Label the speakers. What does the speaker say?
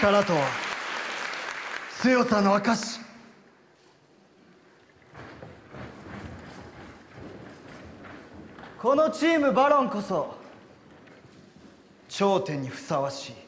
Speaker 1: 力とは強さの証このチームバロンこそ頂点にふさわしい。